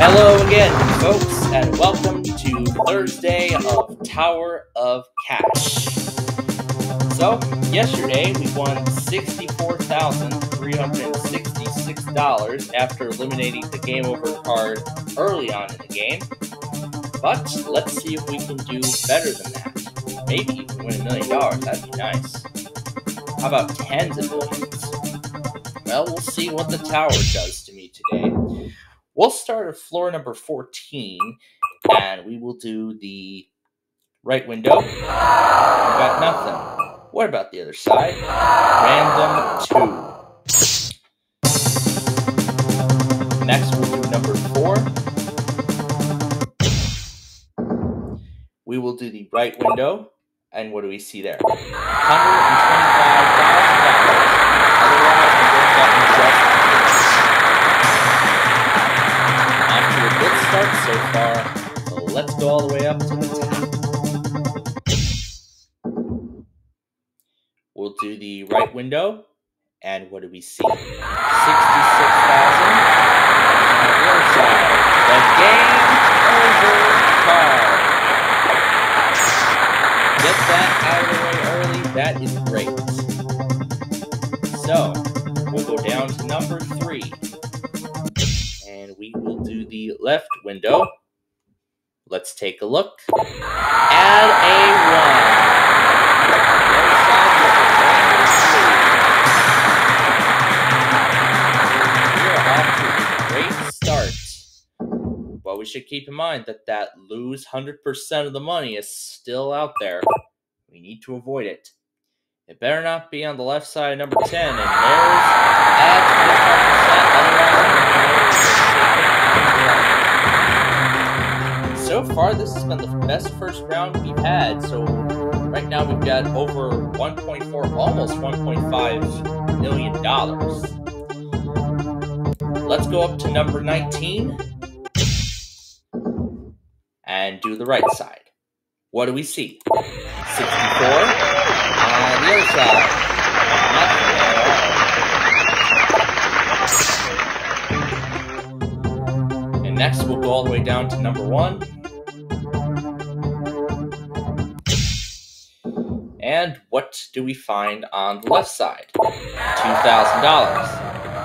Hello again, folks, and welcome to Thursday of Tower of Cash. So, yesterday we won $64,366 after eliminating the game over card early on in the game. But let's see if we can do better than that. Maybe even win a million dollars, that'd be nice. How about tens of millions? Well, we'll see what the tower does to me today. We'll start at floor number 14, and we will do the right window. We got nothing. What about the other side? Random 2. Next, we'll do number 4. We will do the right window, and what do we see there? $125,000. So far. Let's go all the way up to the top. We'll do the right window. And what do we see? 66,000. The game over card. Get that out of the way early. That is great. So, we'll go down to number three the left window. Let's take a look. Add a one. We should keep in mind that that lose 100% of the money is still out there. We need to avoid it. It better not be on the left side, number 10, and there's at 25%, otherwise So far, this has been the best first round we've had, so right now we've got over 1.4, almost 1.5 million dollars. Let's go up to number 19 and do the right side. What do we see? 64 on the other side. And next we'll go all the way down to number one. What do we find on the left side? $2,000.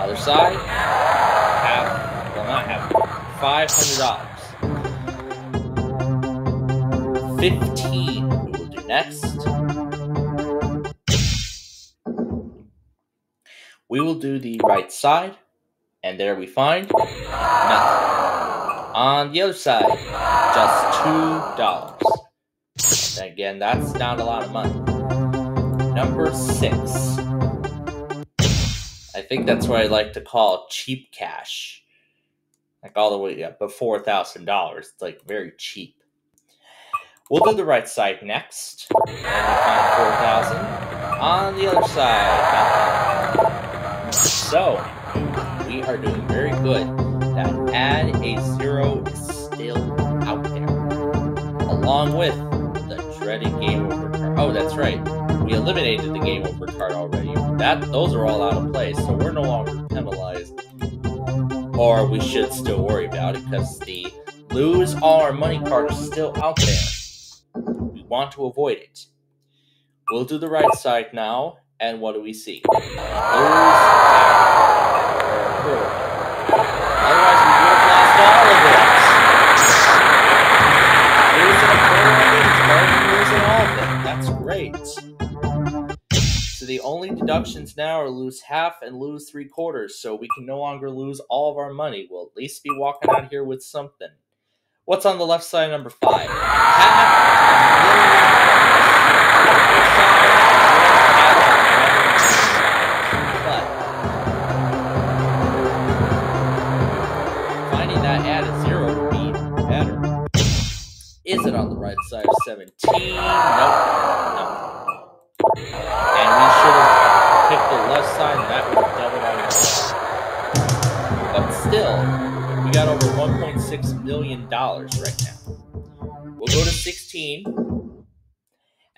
Other side, half, well not half, $500. 15 we will do next. We will do the right side, and there we find nothing. On the other side, just two dollars. Again, that's not a lot of money. Number six. I think that's what I like to call cheap cash. Like all the way up before thousand dollars. It's like very cheap. We'll do the right side next. And we find four thousand. On the other side, so, we are doing very good. That add a zero is still out there. Along with the dreaded game over. Oh, that's right. We eliminated the game over card already. That those are all out of play, so we're no longer penalized. Or we should still worry about it because the lose all our money card is still out there. We want to avoid it. We'll do the right side now, and what do we see? Lose Otherwise, we all of it. All of it. That's great. Deductions now are lose half and lose three quarters, so we can no longer lose all of our money. We'll at least be walking out here with something. What's on the left side, number five? Half Is it on the right side of 17? Nope. $1.6 million right now. We'll go to 16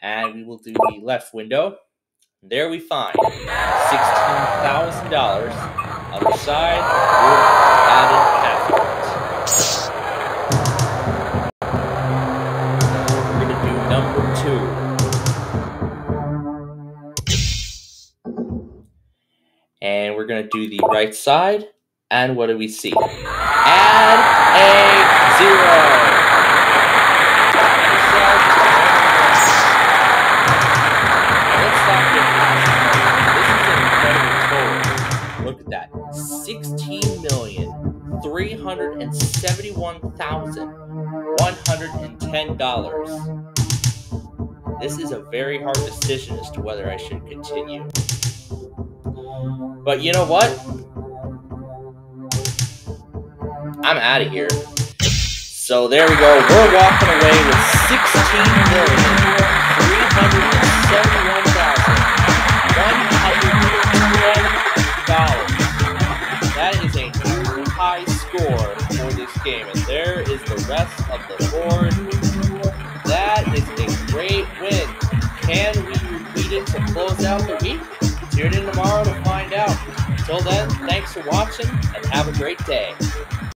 and we will do the left window. There we find $16,000 on the side added. We're going to do number two. And we're going to do the right side. And what do we see? And that. Sixteen million three hundred and seventy-one thousand one hundred and ten dollars. This is a very hard decision as to whether I should continue. But you know what? I'm out of here. So there we go. We're walking away with sixteen million That is a great win. Can we repeat it to close out the week? Tune in tomorrow to find out. Until then, thanks for watching and have a great day.